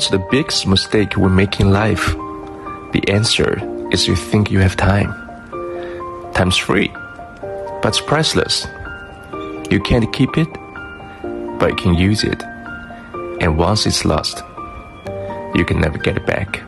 What's the biggest mistake we make in life? The answer is you think you have time. Time's free, but it's priceless. You can't keep it, but you can use it. And once it's lost, you can never get it back.